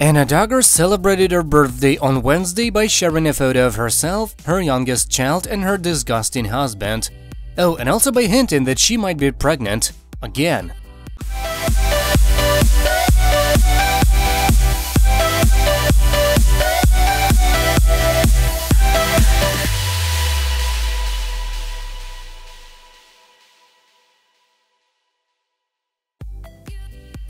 Anna Duggar celebrated her birthday on Wednesday by sharing a photo of herself, her youngest child, and her disgusting husband. Oh, and also by hinting that she might be pregnant. Again.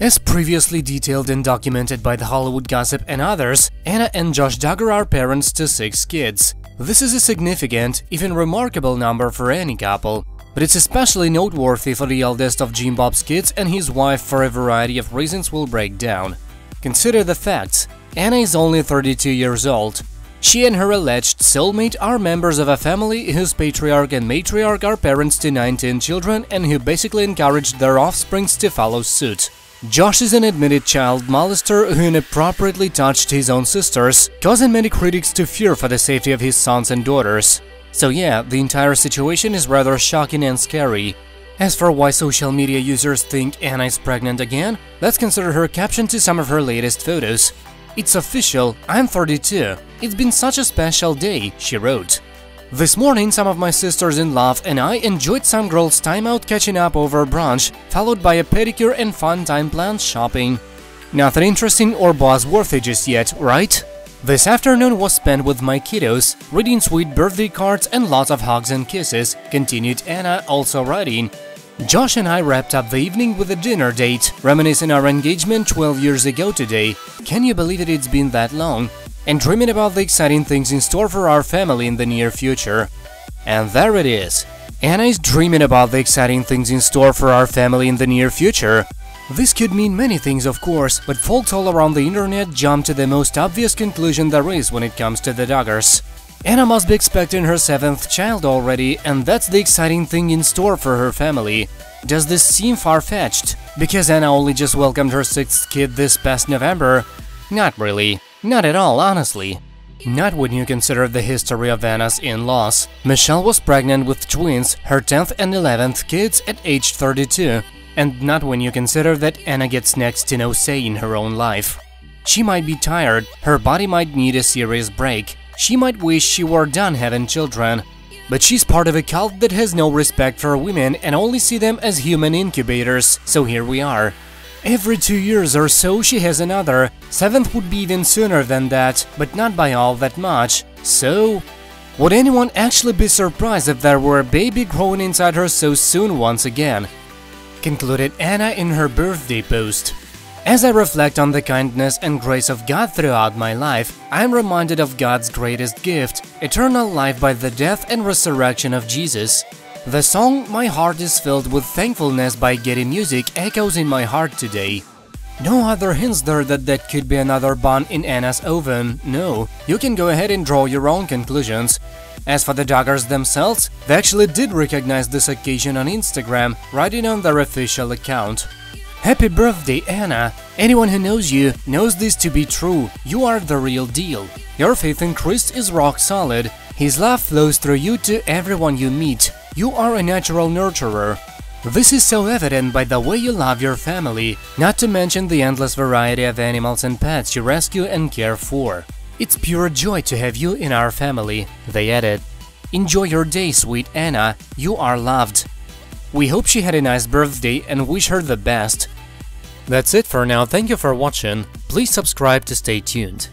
As previously detailed and documented by the Hollywood Gossip and others, Anna and Josh Duggar are parents to six kids. This is a significant, even remarkable number for any couple, but it's especially noteworthy for the eldest of Jim Bob's kids and his wife for a variety of reasons we'll break down. Consider the facts. Anna is only 32 years old. She and her alleged soulmate are members of a family whose patriarch and matriarch are parents to 19 children and who basically encouraged their offsprings to follow suit. Josh is an admitted child molester who inappropriately touched his own sisters, causing many critics to fear for the safety of his sons and daughters. So yeah, the entire situation is rather shocking and scary. As for why social media users think Anna is pregnant again, let's consider her caption to some of her latest photos. It's official, I'm 32. It's been such a special day, she wrote. This morning, some of my sisters-in-law and I enjoyed some girls' time out catching up over brunch, followed by a pedicure and fun time planned shopping. Nothing interesting or buzzworthy just yet, right? This afternoon was spent with my kiddos, reading sweet birthday cards and lots of hugs and kisses, continued Anna, also writing. Josh and I wrapped up the evening with a dinner date, reminiscing our engagement 12 years ago today. Can you believe it, it's been that long? And dreaming about the exciting things in store for our family in the near future. And there it is. Anna is dreaming about the exciting things in store for our family in the near future. This could mean many things, of course, but folks all around the internet jump to the most obvious conclusion there is when it comes to the Duggars. Anna must be expecting her seventh child already, and that's the exciting thing in store for her family. Does this seem far-fetched? Because Anna only just welcomed her sixth kid this past November? Not really. Not at all, honestly. Not when you consider the history of Anna's in-laws. Michelle was pregnant with twins, her 10th and 11th kids at age 32, and not when you consider that Anna gets next to no say in her own life. She might be tired, her body might need a serious break, she might wish she were done having children, but she's part of a cult that has no respect for women and only see them as human incubators, so here we are. Every two years or so she has another, seventh would be even sooner than that, but not by all that much. So, would anyone actually be surprised if there were a baby growing inside her so soon once again? Concluded Anna in her birthday post. As I reflect on the kindness and grace of God throughout my life, I am reminded of God's greatest gift, eternal life by the death and resurrection of Jesus. The song My Heart is Filled with Thankfulness by Getty Music echoes in my heart today. No other hints there that that could be another bun in Anna's oven, no, you can go ahead and draw your own conclusions. As for the Duggars themselves, they actually did recognize this occasion on Instagram, writing on their official account. Happy birthday, Anna! Anyone who knows you knows this to be true, you are the real deal. Your faith in Christ is rock solid, His love flows through you to everyone you meet, you are a natural nurturer. This is so evident by the way you love your family, not to mention the endless variety of animals and pets you rescue and care for. It's pure joy to have you in our family, they added. Enjoy your day, sweet Anna, you are loved. We hope she had a nice birthday and wish her the best. That's it for now, thank you for watching, please subscribe to stay tuned.